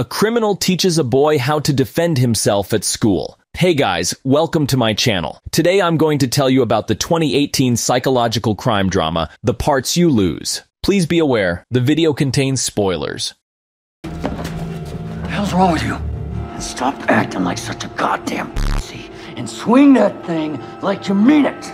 A criminal teaches a boy how to defend himself at school. Hey guys, welcome to my channel. Today I'm going to tell you about the 2018 psychological crime drama, The Parts You Lose. Please be aware, the video contains spoilers. What the hell's wrong with you? And stop acting like such a goddamn pussy and swing that thing like you mean it.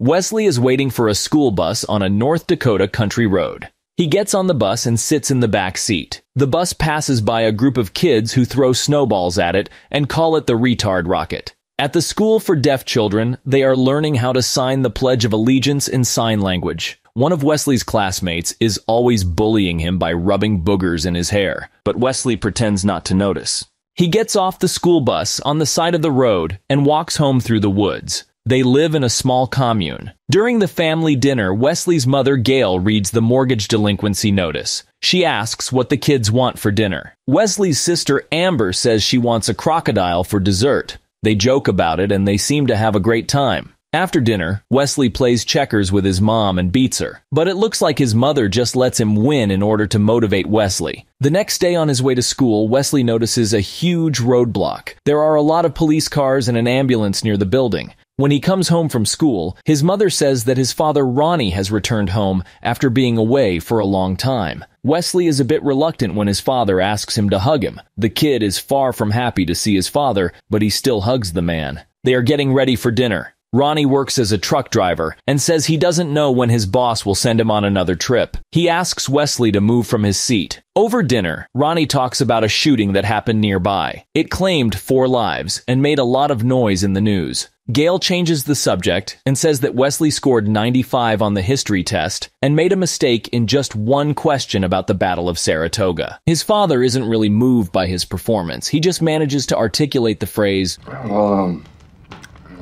Wesley is waiting for a school bus on a North Dakota country road. He gets on the bus and sits in the back seat. The bus passes by a group of kids who throw snowballs at it and call it the retard rocket. At the school for deaf children, they are learning how to sign the Pledge of Allegiance in sign language. One of Wesley's classmates is always bullying him by rubbing boogers in his hair, but Wesley pretends not to notice. He gets off the school bus on the side of the road and walks home through the woods. They live in a small commune. During the family dinner, Wesley's mother, Gail, reads the mortgage delinquency notice. She asks what the kids want for dinner. Wesley's sister, Amber, says she wants a crocodile for dessert. They joke about it and they seem to have a great time. After dinner, Wesley plays checkers with his mom and beats her, but it looks like his mother just lets him win in order to motivate Wesley. The next day on his way to school, Wesley notices a huge roadblock. There are a lot of police cars and an ambulance near the building. When he comes home from school, his mother says that his father Ronnie has returned home after being away for a long time. Wesley is a bit reluctant when his father asks him to hug him. The kid is far from happy to see his father, but he still hugs the man. They are getting ready for dinner. Ronnie works as a truck driver and says he doesn't know when his boss will send him on another trip. He asks Wesley to move from his seat. Over dinner, Ronnie talks about a shooting that happened nearby. It claimed four lives and made a lot of noise in the news. Gail changes the subject and says that Wesley scored 95 on the history test and made a mistake in just one question about the Battle of Saratoga. His father isn't really moved by his performance. He just manages to articulate the phrase, Well, um,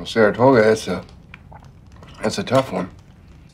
Saratoga, that's a, that's a tough one.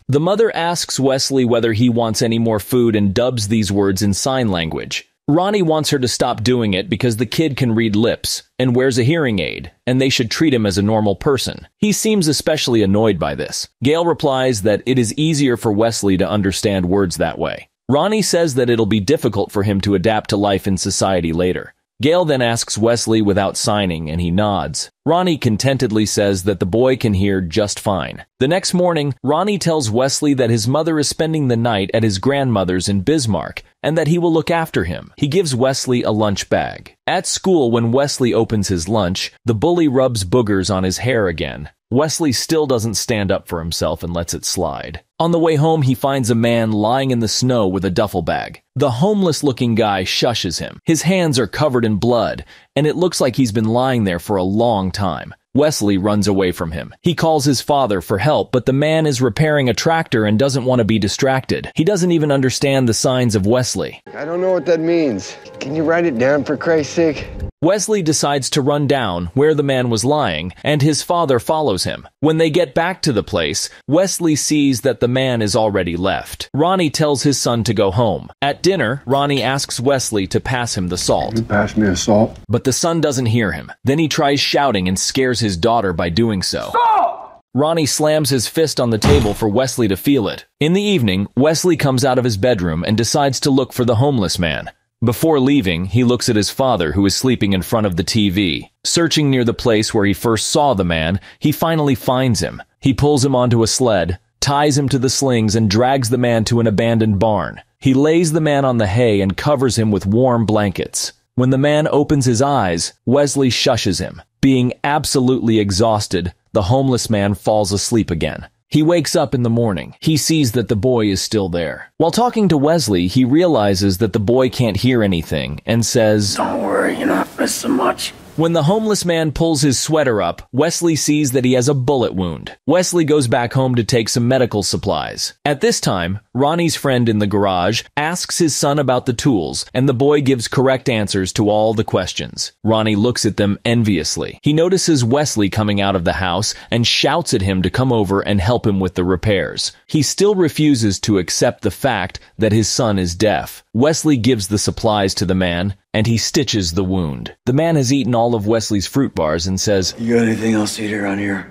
The mother asks Wesley whether he wants any more food and dubs these words in sign language. Ronnie wants her to stop doing it because the kid can read lips and wears a hearing aid, and they should treat him as a normal person. He seems especially annoyed by this. Gail replies that it is easier for Wesley to understand words that way. Ronnie says that it'll be difficult for him to adapt to life in society later. Gail then asks Wesley without signing, and he nods. Ronnie contentedly says that the boy can hear just fine. The next morning, Ronnie tells Wesley that his mother is spending the night at his grandmother's in Bismarck, and that he will look after him. He gives Wesley a lunch bag. At school, when Wesley opens his lunch, the bully rubs boogers on his hair again. Wesley still doesn't stand up for himself and lets it slide. On the way home, he finds a man lying in the snow with a duffel bag. The homeless looking guy shushes him. His hands are covered in blood, and it looks like he's been lying there for a long time. Wesley runs away from him. He calls his father for help, but the man is repairing a tractor and doesn't want to be distracted. He doesn't even understand the signs of Wesley. I don't know what that means. Can you write it down for Christ's sake? Wesley decides to run down where the man was lying, and his father follows him. When they get back to the place, Wesley sees that the man is already left. Ronnie tells his son to go home. At dinner, Ronnie asks Wesley to pass him the salt, You pass me a salt. but the son doesn't hear him. Then he tries shouting and scares his daughter by doing so. Salt! Ronnie slams his fist on the table for Wesley to feel it. In the evening, Wesley comes out of his bedroom and decides to look for the homeless man. Before leaving, he looks at his father who is sleeping in front of the TV. Searching near the place where he first saw the man, he finally finds him. He pulls him onto a sled, ties him to the slings, and drags the man to an abandoned barn. He lays the man on the hay and covers him with warm blankets. When the man opens his eyes, Wesley shushes him. Being absolutely exhausted, the homeless man falls asleep again. He wakes up in the morning. He sees that the boy is still there. While talking to Wesley, he realizes that the boy can't hear anything and says, Don't worry, you're not missing much. When the homeless man pulls his sweater up, Wesley sees that he has a bullet wound. Wesley goes back home to take some medical supplies. At this time, Ronnie's friend in the garage asks his son about the tools, and the boy gives correct answers to all the questions. Ronnie looks at them enviously. He notices Wesley coming out of the house and shouts at him to come over and help him with the repairs. He still refuses to accept the fact that his son is deaf. Wesley gives the supplies to the man, and he stitches the wound. The man has eaten all of Wesley's fruit bars and says, You got anything else to eat around here?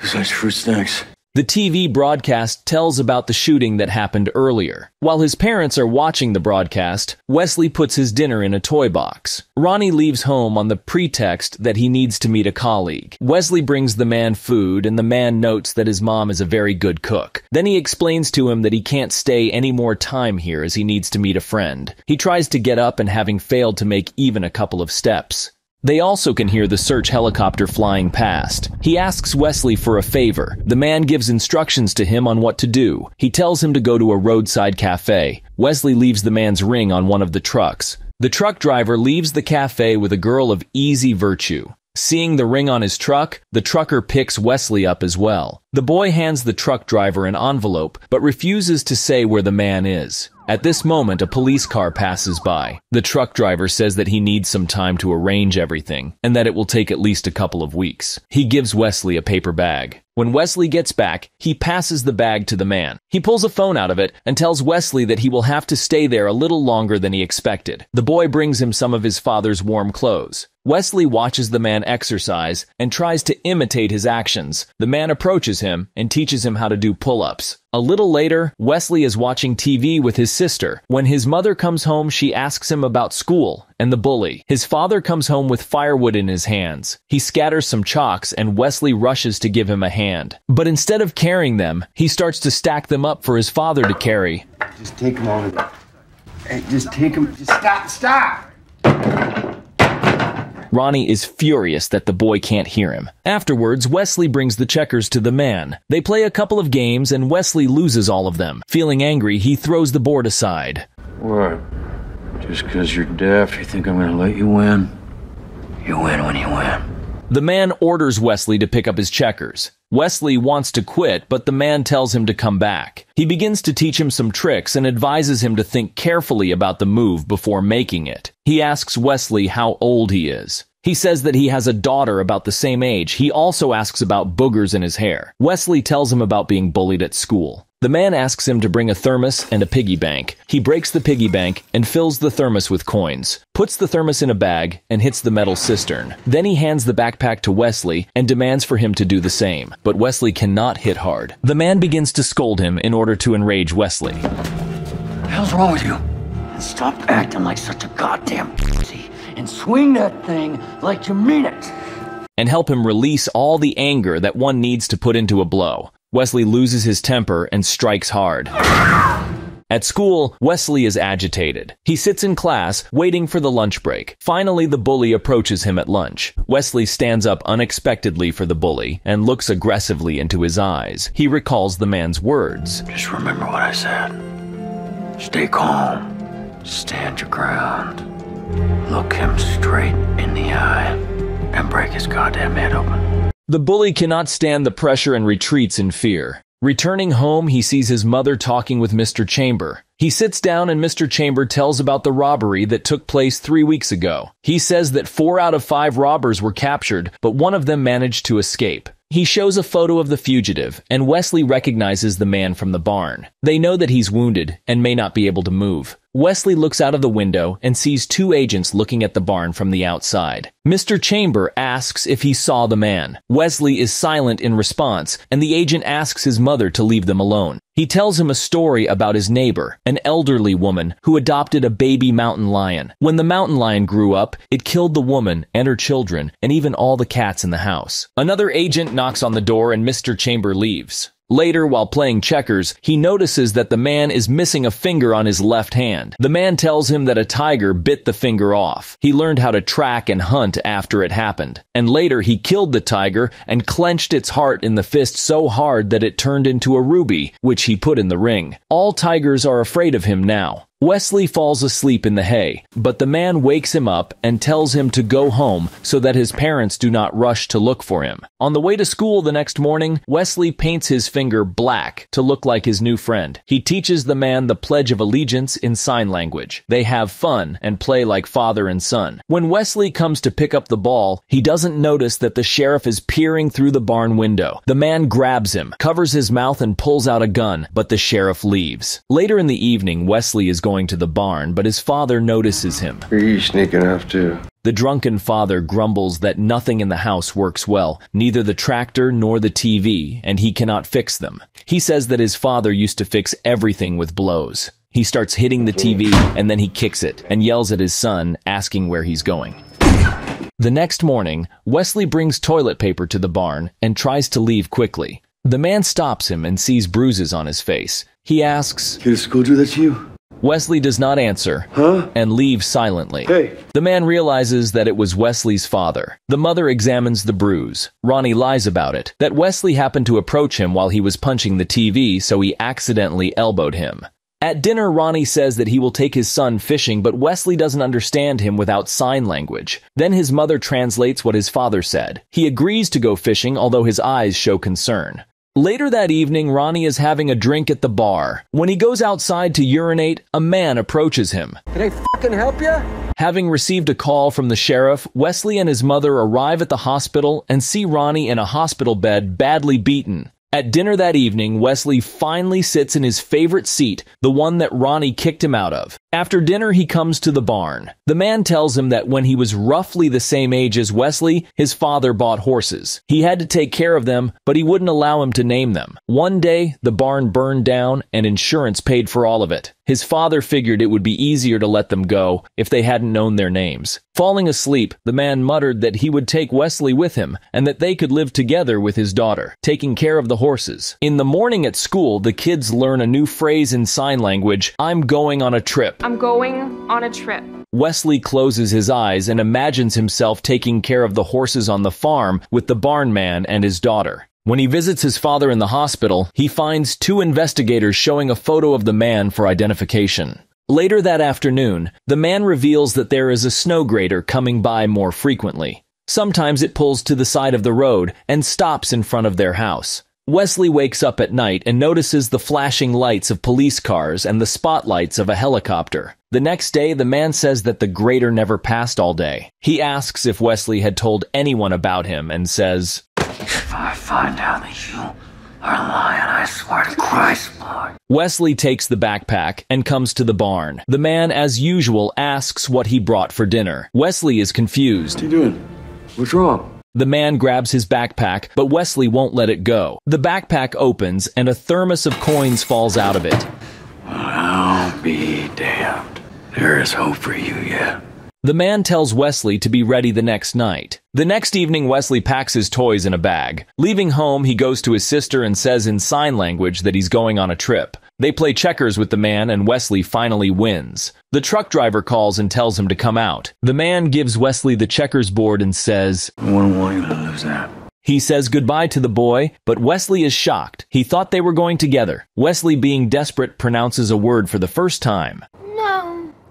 Besides fruit snacks? The TV broadcast tells about the shooting that happened earlier. While his parents are watching the broadcast, Wesley puts his dinner in a toy box. Ronnie leaves home on the pretext that he needs to meet a colleague. Wesley brings the man food, and the man notes that his mom is a very good cook. Then he explains to him that he can't stay any more time here as he needs to meet a friend. He tries to get up and having failed to make even a couple of steps. They also can hear the search helicopter flying past. He asks Wesley for a favor. The man gives instructions to him on what to do. He tells him to go to a roadside cafe. Wesley leaves the man's ring on one of the trucks. The truck driver leaves the cafe with a girl of easy virtue. Seeing the ring on his truck, the trucker picks Wesley up as well. The boy hands the truck driver an envelope, but refuses to say where the man is. At this moment, a police car passes by. The truck driver says that he needs some time to arrange everything, and that it will take at least a couple of weeks. He gives Wesley a paper bag. When Wesley gets back, he passes the bag to the man. He pulls a phone out of it and tells Wesley that he will have to stay there a little longer than he expected. The boy brings him some of his father's warm clothes. Wesley watches the man exercise and tries to imitate his actions. The man approaches him and teaches him how to do pull-ups. A little later, Wesley is watching TV with his sister. When his mother comes home, she asks him about school and the bully. His father comes home with firewood in his hands. He scatters some chalks and Wesley rushes to give him a hand. But instead of carrying them, he starts to stack them up for his father to carry. Just take them over there. Hey, just take them. Just stop, stop. Ronnie is furious that the boy can't hear him. Afterwards, Wesley brings the checkers to the man. They play a couple of games and Wesley loses all of them. Feeling angry, he throws the board aside. What? Just because you're deaf, you think I'm gonna let you win? You win when you win. The man orders Wesley to pick up his checkers. Wesley wants to quit, but the man tells him to come back. He begins to teach him some tricks and advises him to think carefully about the move before making it. He asks Wesley how old he is. He says that he has a daughter about the same age. He also asks about boogers in his hair. Wesley tells him about being bullied at school. The man asks him to bring a thermos and a piggy bank. He breaks the piggy bank and fills the thermos with coins, puts the thermos in a bag, and hits the metal cistern. Then he hands the backpack to Wesley and demands for him to do the same. But Wesley cannot hit hard. The man begins to scold him in order to enrage Wesley. What the hell's wrong with you? Stop acting like such a goddamn pussy and swing that thing like you mean it. and help him release all the anger that one needs to put into a blow. Wesley loses his temper and strikes hard. At school, Wesley is agitated. He sits in class, waiting for the lunch break. Finally, the bully approaches him at lunch. Wesley stands up unexpectedly for the bully and looks aggressively into his eyes. He recalls the man's words. Just remember what I said. Stay calm. Stand your ground. Look him straight in the eye and break his goddamn head open. The bully cannot stand the pressure and retreats in fear. Returning home, he sees his mother talking with Mr. Chamber. He sits down and Mr. Chamber tells about the robbery that took place three weeks ago. He says that four out of five robbers were captured, but one of them managed to escape. He shows a photo of the fugitive, and Wesley recognizes the man from the barn. They know that he's wounded and may not be able to move. Wesley looks out of the window and sees two agents looking at the barn from the outside. Mr. Chamber asks if he saw the man. Wesley is silent in response, and the agent asks his mother to leave them alone. He tells him a story about his neighbor, an elderly woman who adopted a baby mountain lion. When the mountain lion grew up, it killed the woman and her children and even all the cats in the house. Another agent knocks on the door and Mr. Chamber leaves. Later, while playing checkers, he notices that the man is missing a finger on his left hand. The man tells him that a tiger bit the finger off. He learned how to track and hunt after it happened. And later, he killed the tiger and clenched its heart in the fist so hard that it turned into a ruby, which he put in the ring. All tigers are afraid of him now. Wesley falls asleep in the hay, but the man wakes him up and tells him to go home so that his parents do not rush to look for him. On the way to school the next morning, Wesley paints his finger black to look like his new friend. He teaches the man the Pledge of Allegiance in sign language. They have fun and play like father and son. When Wesley comes to pick up the ball, he doesn't notice that the sheriff is peering through the barn window. The man grabs him, covers his mouth, and pulls out a gun, but the sheriff leaves. Later in the evening, Wesley is going to the barn, but his father notices him. Are you sneaking off too? The drunken father grumbles that nothing in the house works well, neither the tractor nor the TV, and he cannot fix them. He says that his father used to fix everything with blows. He starts hitting the TV and then he kicks it and yells at his son, asking where he's going. The next morning, Wesley brings toilet paper to the barn and tries to leave quickly. The man stops him and sees bruises on his face. He asks, Did the school do that to you? Wesley does not answer Huh? and leaves silently. Hey. The man realizes that it was Wesley's father. The mother examines the bruise. Ronnie lies about it, that Wesley happened to approach him while he was punching the TV, so he accidentally elbowed him. At dinner, Ronnie says that he will take his son fishing, but Wesley doesn't understand him without sign language. Then his mother translates what his father said. He agrees to go fishing, although his eyes show concern. Later that evening, Ronnie is having a drink at the bar. When he goes outside to urinate, a man approaches him. Can I fucking help you? Having received a call from the sheriff, Wesley and his mother arrive at the hospital and see Ronnie in a hospital bed badly beaten. At dinner that evening, Wesley finally sits in his favorite seat, the one that Ronnie kicked him out of. After dinner, he comes to the barn. The man tells him that when he was roughly the same age as Wesley, his father bought horses. He had to take care of them, but he wouldn't allow him to name them. One day, the barn burned down and insurance paid for all of it. His father figured it would be easier to let them go if they hadn't known their names. Falling asleep, the man muttered that he would take Wesley with him and that they could live together with his daughter, taking care of the horses. In the morning at school, the kids learn a new phrase in sign language I'm going on a trip. I'm going on a trip. Wesley closes his eyes and imagines himself taking care of the horses on the farm with the barn man and his daughter. When he visits his father in the hospital, he finds two investigators showing a photo of the man for identification. Later that afternoon, the man reveals that there is a snow grader coming by more frequently. Sometimes it pulls to the side of the road and stops in front of their house. Wesley wakes up at night and notices the flashing lights of police cars and the spotlights of a helicopter. The next day, the man says that the grader never passed all day. He asks if Wesley had told anyone about him and says, If I find out that you are lying, I swear to Christ, boy. Wesley takes the backpack and comes to the barn. The man, as usual, asks what he brought for dinner. Wesley is confused. What are you doing? What's wrong? The man grabs his backpack, but Wesley won't let it go. The backpack opens and a thermos of coins falls out of it. I'll be damned. There is hope for you yet. The man tells Wesley to be ready the next night. The next evening, Wesley packs his toys in a bag. Leaving home, he goes to his sister and says in sign language that he's going on a trip. They play checkers with the man, and Wesley finally wins. The truck driver calls and tells him to come out. The man gives Wesley the checkers board and says, I wouldn't want you to lose that. He says goodbye to the boy, but Wesley is shocked. He thought they were going together. Wesley, being desperate, pronounces a word for the first time.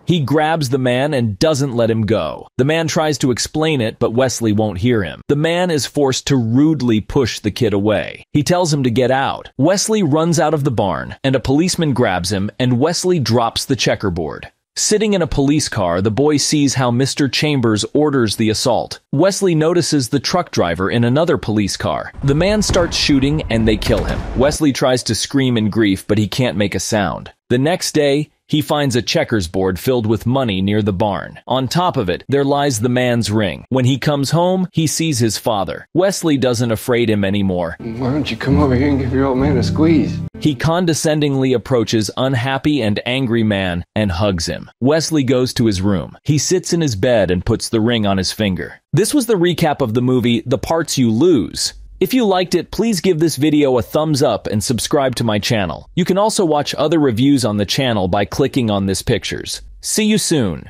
He grabs the man and doesn't let him go. The man tries to explain it, but Wesley won't hear him. The man is forced to rudely push the kid away. He tells him to get out. Wesley runs out of the barn, and a policeman grabs him, and Wesley drops the checkerboard. Sitting in a police car, the boy sees how Mr. Chambers orders the assault. Wesley notices the truck driver in another police car. The man starts shooting and they kill him. Wesley tries to scream in grief, but he can't make a sound. The next day, he finds a checkers board filled with money near the barn. On top of it, there lies the man's ring. When he comes home, he sees his father. Wesley doesn't afraid him anymore. Why don't you come over here and give your old man a squeeze? He condescendingly approaches unhappy and angry man and hugs him. Wesley goes to his room. He sits in his bed and puts the ring on his finger. This was the recap of the movie The Parts You Lose. If you liked it, please give this video a thumbs up and subscribe to my channel. You can also watch other reviews on the channel by clicking on this pictures. See you soon.